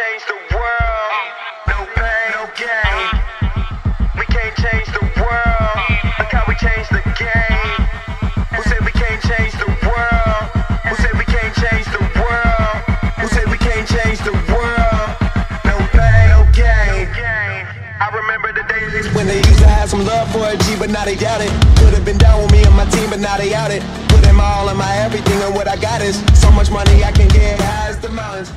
change the world. No pain, no gain. We can't change the world. Look how we change the game. Who said we can't change the world? Who said we can't change the world? Who said we can't change the world? No pain, no gain. I remember the days when they used to have some love for a G, but now they doubt it. Could have been down with me and my team, but now they out it. Put in my all and my everything, and what I got is so much money I can get high as the mountains.